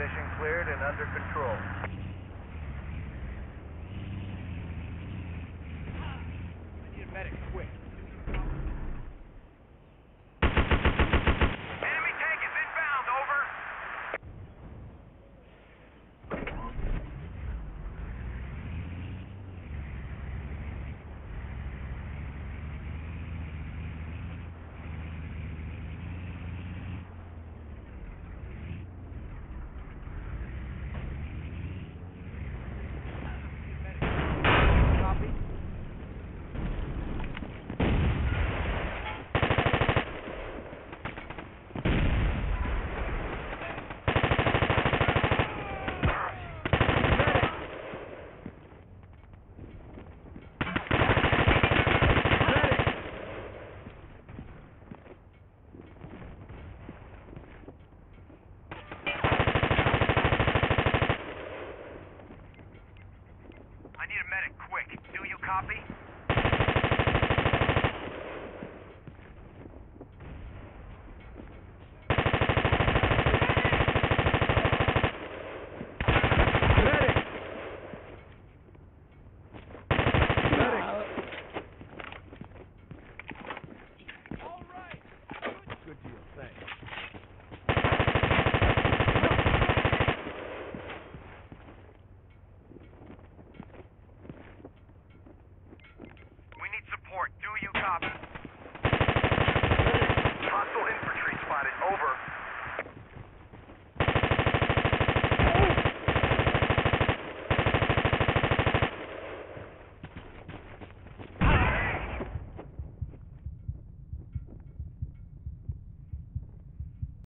Position cleared and under control. copy?